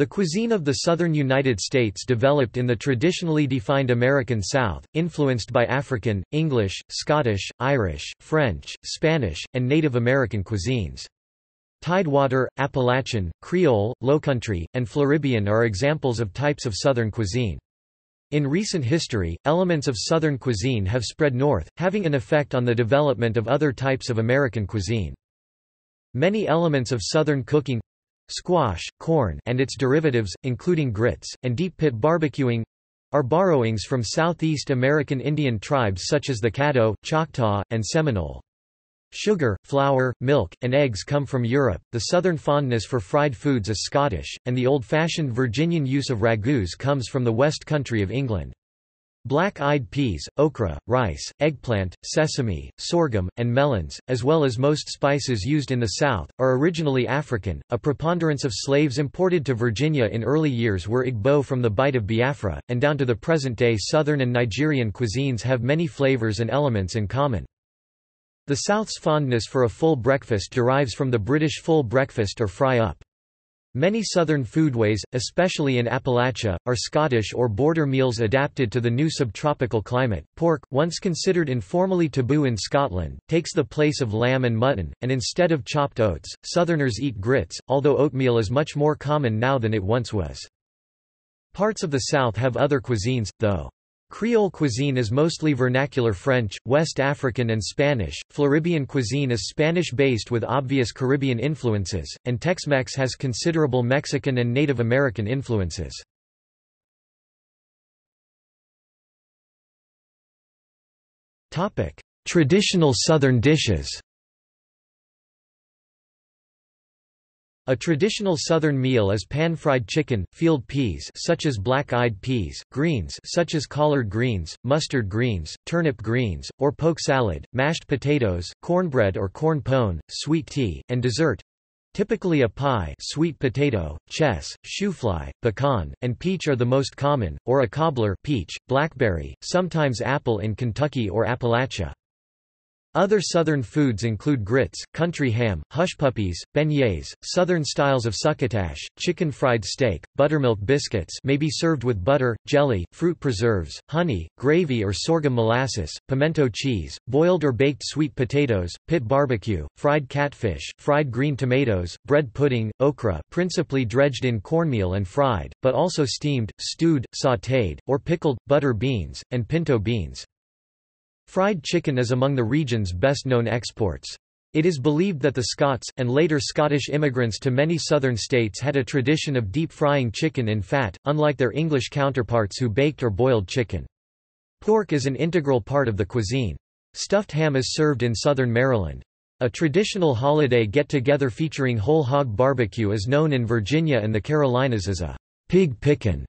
The cuisine of the southern United States developed in the traditionally defined American South, influenced by African, English, Scottish, Irish, French, Spanish, and Native American cuisines. Tidewater, Appalachian, Creole, Lowcountry, and Floribbean are examples of types of Southern cuisine. In recent history, elements of Southern cuisine have spread north, having an effect on the development of other types of American cuisine. Many elements of Southern cooking squash, corn and its derivatives, including grits, and deep pit barbecuing are borrowings from Southeast American Indian tribes such as the Caddo, Choctaw, and Seminole. Sugar, flour, milk, and eggs come from Europe, the southern fondness for fried foods is Scottish, and the old-fashioned Virginian use of ragouts comes from the west country of England. Black-eyed peas, okra, rice, eggplant, sesame, sorghum, and melons, as well as most spices used in the South, are originally African. A preponderance of slaves imported to Virginia in early years were Igbo from the Bight of Biafra, and down to the present day Southern and Nigerian cuisines have many flavors and elements in common. The South's fondness for a full breakfast derives from the British full breakfast or fry-up. Many southern foodways, especially in Appalachia, are Scottish or border meals adapted to the new subtropical climate. Pork, once considered informally taboo in Scotland, takes the place of lamb and mutton, and instead of chopped oats, southerners eat grits, although oatmeal is much more common now than it once was. Parts of the South have other cuisines, though. Creole cuisine is mostly vernacular French, West African and Spanish, Floribbean cuisine is Spanish-based with obvious Caribbean influences, and Tex-Mex has considerable Mexican and Native American influences. Traditional Southern dishes A traditional southern meal is pan-fried chicken, field peas such as black-eyed peas, greens such as collard greens, mustard greens, turnip greens, or poke salad, mashed potatoes, cornbread or corn pone, sweet tea, and dessert Typically a pie sweet potato, chess, shoofly, pecan, and peach are the most common, or a cobbler peach, blackberry, sometimes apple in Kentucky or Appalachia. Other southern foods include grits, country ham, hush puppies, beignets, southern styles of succotash, chicken fried steak, buttermilk biscuits may be served with butter, jelly, fruit preserves, honey, gravy or sorghum molasses, pimento cheese, boiled or baked sweet potatoes, pit barbecue, fried catfish, fried green tomatoes, bread pudding, okra principally dredged in cornmeal and fried, but also steamed, stewed, sautéed, or pickled, butter beans, and pinto beans. Fried chicken is among the region's best-known exports. It is believed that the Scots, and later Scottish immigrants to many southern states had a tradition of deep-frying chicken in fat, unlike their English counterparts who baked or boiled chicken. Pork is an integral part of the cuisine. Stuffed ham is served in southern Maryland. A traditional holiday get-together featuring whole hog barbecue is known in Virginia and the Carolinas as a pig pickin'.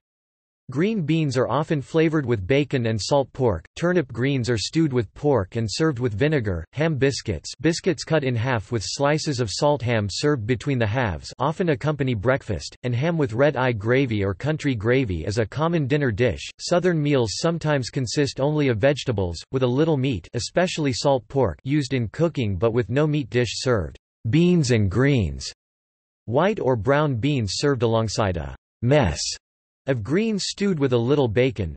Green beans are often flavored with bacon and salt pork, turnip greens are stewed with pork and served with vinegar, ham biscuits biscuits cut in half with slices of salt ham served between the halves often accompany breakfast, and ham with red-eye gravy or country gravy is a common dinner dish. Southern meals sometimes consist only of vegetables, with a little meat especially salt pork used in cooking but with no meat dish served. Beans and greens, white or brown beans served alongside a mess of greens stewed with a little bacon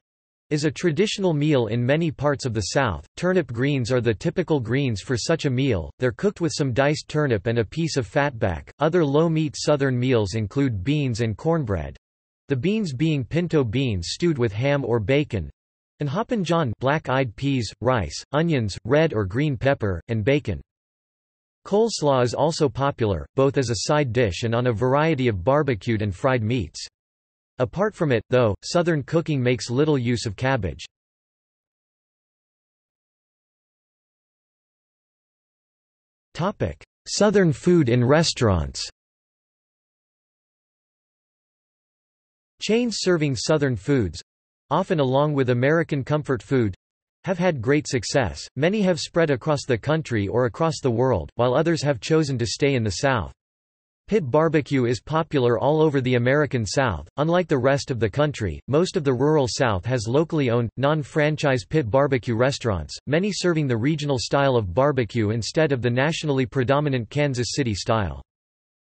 is a traditional meal in many parts of the South. Turnip greens are the typical greens for such a meal, they're cooked with some diced turnip and a piece of fatback. Other low meat southern meals include beans and cornbread. The beans being pinto beans stewed with ham or bacon, and hoppin' john black-eyed peas, rice, onions, red or green pepper, and bacon. Coleslaw is also popular, both as a side dish and on a variety of barbecued and fried meats. Apart from it, though, Southern cooking makes little use of cabbage. Southern food in restaurants Chains serving Southern foods—often along with American comfort food, have had great success, many have spread across the country or across the world, while others have chosen to stay in the South. Pit barbecue is popular all over the American South. Unlike the rest of the country, most of the rural South has locally owned, non-franchise pit barbecue restaurants, many serving the regional style of barbecue instead of the nationally predominant Kansas City style.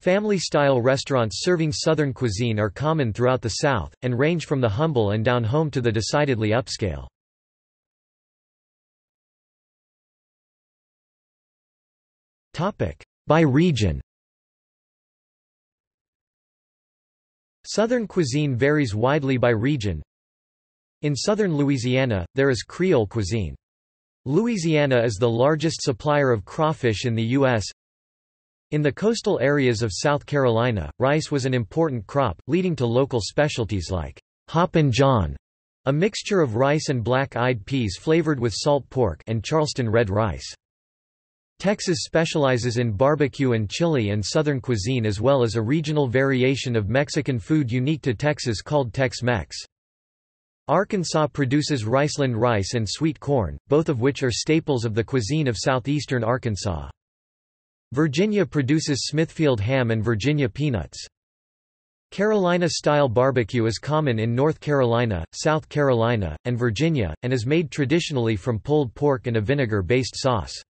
Family-style restaurants serving Southern cuisine are common throughout the South, and range from the humble and down home to the decidedly upscale. By region Southern cuisine varies widely by region. In southern Louisiana, there is Creole cuisine. Louisiana is the largest supplier of crawfish in the U.S. In the coastal areas of South Carolina, rice was an important crop, leading to local specialties like Hoppin' John, a mixture of rice and black-eyed peas flavored with salt pork and Charleston red rice. Texas specializes in barbecue and chili and southern cuisine as well as a regional variation of Mexican food unique to Texas called Tex-Mex. Arkansas produces Riceland rice and sweet corn, both of which are staples of the cuisine of southeastern Arkansas. Virginia produces Smithfield ham and Virginia peanuts. Carolina-style barbecue is common in North Carolina, South Carolina, and Virginia, and is made traditionally from pulled pork and a vinegar-based sauce.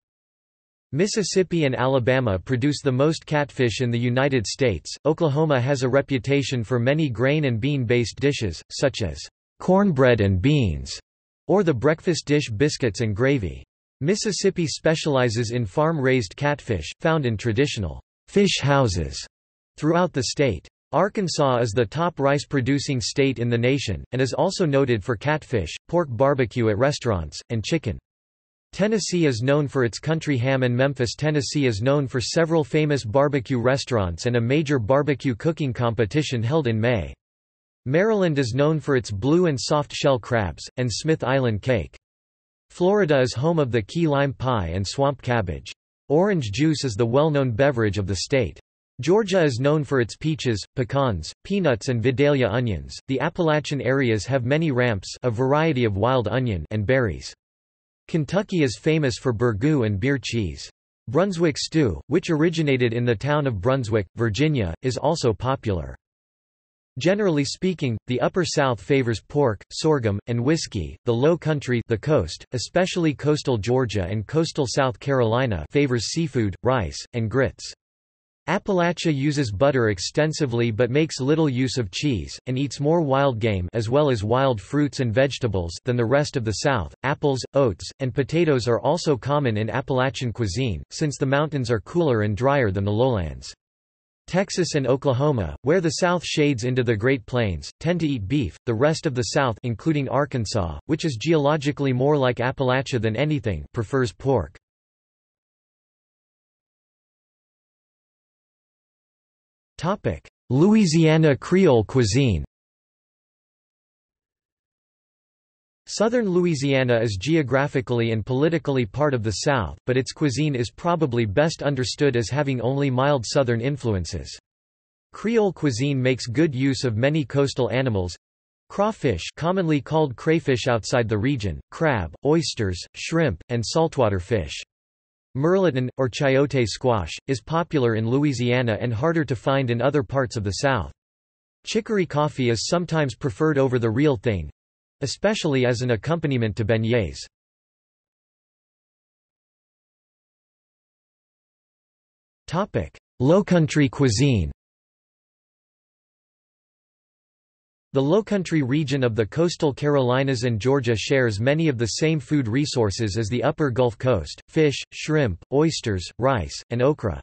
Mississippi and Alabama produce the most catfish in the United States. Oklahoma has a reputation for many grain and bean based dishes, such as cornbread and beans, or the breakfast dish biscuits and gravy. Mississippi specializes in farm raised catfish, found in traditional fish houses throughout the state. Arkansas is the top rice producing state in the nation, and is also noted for catfish, pork barbecue at restaurants, and chicken. Tennessee is known for its country ham and Memphis, Tennessee is known for several famous barbecue restaurants and a major barbecue cooking competition held in May. Maryland is known for its blue and soft shell crabs, and Smith Island cake. Florida is home of the key lime pie and swamp cabbage. Orange juice is the well-known beverage of the state. Georgia is known for its peaches, pecans, peanuts and Vidalia onions. The Appalachian areas have many ramps, a variety of wild onion, and berries. Kentucky is famous for burgoo and beer cheese. Brunswick stew, which originated in the town of Brunswick, Virginia, is also popular. Generally speaking, the Upper South favors pork, sorghum, and whiskey. The Low Country, the coast, especially coastal Georgia and coastal South Carolina, favors seafood, rice, and grits. Appalachia uses butter extensively but makes little use of cheese, and eats more wild game as well as wild fruits and vegetables than the rest of the South. Apples, oats, and potatoes are also common in Appalachian cuisine, since the mountains are cooler and drier than the lowlands. Texas and Oklahoma, where the South shades into the Great Plains, tend to eat beef. The rest of the South, including Arkansas, which is geologically more like Appalachia than anything, prefers pork. Louisiana Creole cuisine Southern Louisiana is geographically and politically part of the South, but its cuisine is probably best understood as having only mild Southern influences. Creole cuisine makes good use of many coastal animals, crawfish commonly called crayfish outside the region, crab, oysters, shrimp, and saltwater fish. Mirliton, or chayote squash, is popular in Louisiana and harder to find in other parts of the South. Chicory coffee is sometimes preferred over the real thing—especially as an accompaniment to beignets. Lowcountry cuisine The Lowcountry region of the coastal Carolinas and Georgia shares many of the same food resources as the upper Gulf Coast, fish, shrimp, oysters, rice, and okra.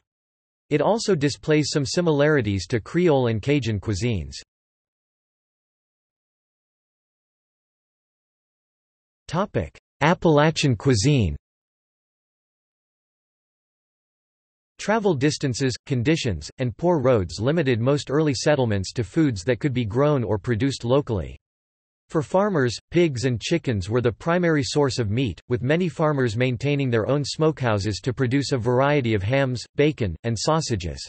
It also displays some similarities to Creole and Cajun cuisines. Appalachian cuisine Travel distances, conditions, and poor roads limited most early settlements to foods that could be grown or produced locally. For farmers, pigs and chickens were the primary source of meat, with many farmers maintaining their own smokehouses to produce a variety of hams, bacon, and sausages.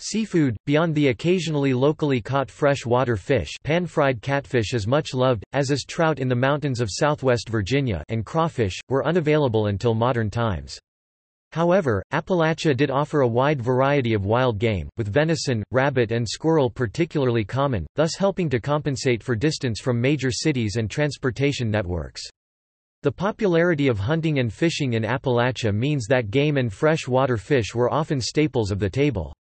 Seafood, beyond the occasionally locally caught fresh-water fish pan-fried catfish is much loved, as is trout in the mountains of southwest Virginia and crawfish, were unavailable until modern times. However, Appalachia did offer a wide variety of wild game, with venison, rabbit and squirrel particularly common, thus helping to compensate for distance from major cities and transportation networks. The popularity of hunting and fishing in Appalachia means that game and fresh water fish were often staples of the table.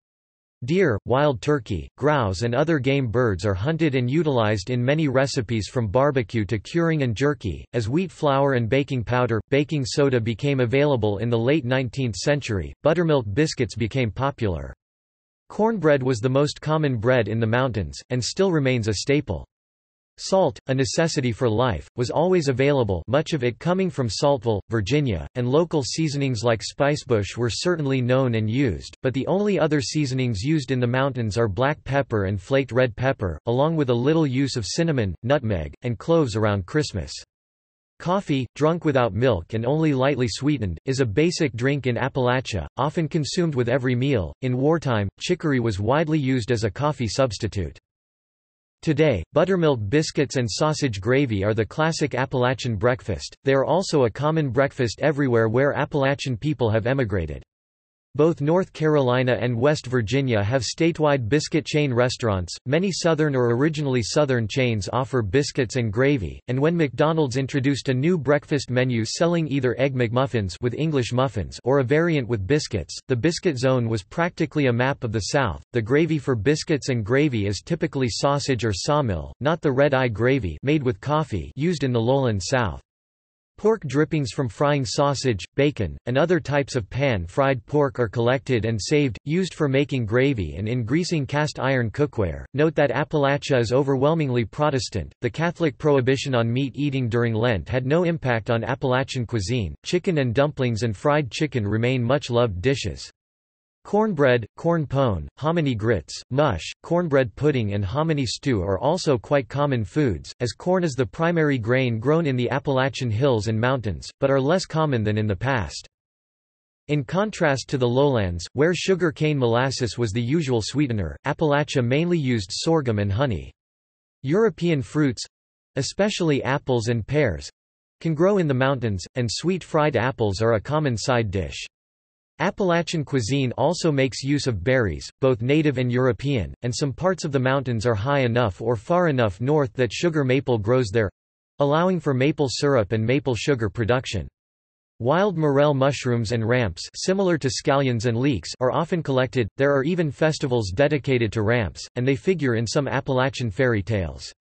Deer, wild turkey, grouse and other game birds are hunted and utilized in many recipes from barbecue to curing and jerky. As wheat flour and baking powder, baking soda became available in the late 19th century, buttermilk biscuits became popular. Cornbread was the most common bread in the mountains, and still remains a staple. Salt, a necessity for life, was always available much of it coming from Saltville, Virginia, and local seasonings like spicebush were certainly known and used, but the only other seasonings used in the mountains are black pepper and flaked red pepper, along with a little use of cinnamon, nutmeg, and cloves around Christmas. Coffee, drunk without milk and only lightly sweetened, is a basic drink in Appalachia, often consumed with every meal. In wartime, chicory was widely used as a coffee substitute. Today, buttermilk biscuits and sausage gravy are the classic Appalachian breakfast, they are also a common breakfast everywhere where Appalachian people have emigrated. Both North Carolina and West Virginia have statewide biscuit chain restaurants. Many Southern or originally Southern chains offer biscuits and gravy, and when McDonald's introduced a new breakfast menu selling either Egg McMuffins with English muffins or a variant with biscuits, the biscuit zone was practically a map of the South. The gravy for biscuits and gravy is typically sausage or sawmill, not the red-eye gravy made with coffee used in the lowland South. Pork drippings from frying sausage, bacon, and other types of pan-fried pork are collected and saved, used for making gravy and in greasing cast iron cookware. Note that Appalachia is overwhelmingly Protestant. The Catholic prohibition on meat eating during Lent had no impact on Appalachian cuisine. Chicken and dumplings and fried chicken remain much loved dishes. Cornbread, corn pone, hominy grits, mush, cornbread pudding and hominy stew are also quite common foods, as corn is the primary grain grown in the Appalachian hills and mountains, but are less common than in the past. In contrast to the lowlands, where sugar cane molasses was the usual sweetener, Appalachia mainly used sorghum and honey. European fruits—especially apples and pears—can grow in the mountains, and sweet fried apples are a common side dish. Appalachian cuisine also makes use of berries, both native and European, and some parts of the mountains are high enough or far enough north that sugar maple grows there—allowing for maple syrup and maple sugar production. Wild morel mushrooms and ramps similar to scallions and leeks are often collected, there are even festivals dedicated to ramps, and they figure in some Appalachian fairy tales.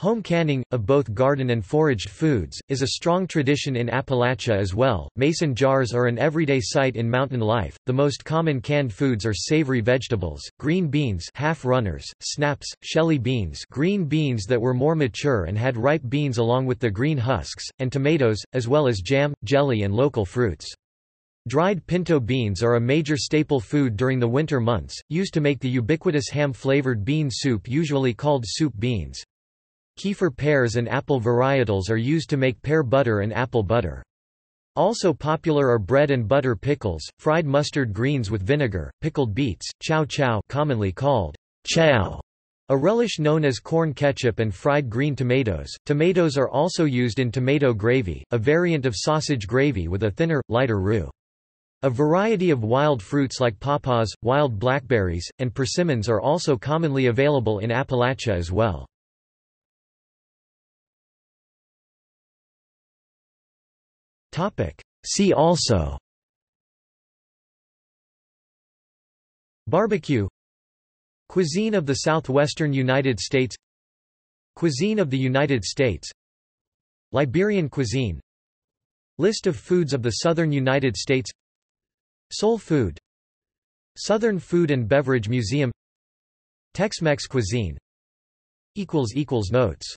Home canning, of both garden and foraged foods, is a strong tradition in Appalachia as well. Mason jars are an everyday sight in mountain life. The most common canned foods are savory vegetables, green beans, half runners, snaps, shelly beans, green beans that were more mature and had ripe beans along with the green husks, and tomatoes, as well as jam, jelly, and local fruits. Dried pinto beans are a major staple food during the winter months, used to make the ubiquitous ham-flavored bean soup usually called soup beans. Kieffer pears and apple varietals are used to make pear butter and apple butter. Also popular are bread and butter pickles, fried mustard greens with vinegar, pickled beets, chow chow commonly called chow, a relish known as corn ketchup and fried green tomatoes. Tomatoes are also used in tomato gravy, a variant of sausage gravy with a thinner, lighter roux. A variety of wild fruits like pawpaws, wild blackberries, and persimmons are also commonly available in Appalachia as well. See also. Barbecue. Cuisine of the southwestern United States. Cuisine of the United States. Liberian cuisine. List of foods of the southern United States. Soul food. Southern Food and Beverage Museum. Tex-Mex cuisine. Notes